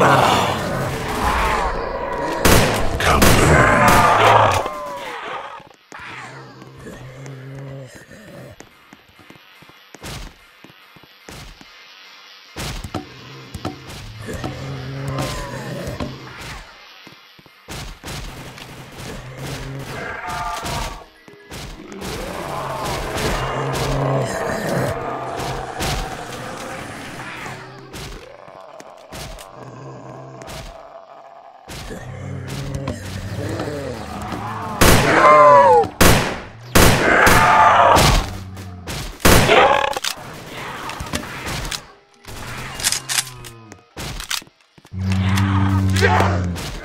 ammo! Yeah!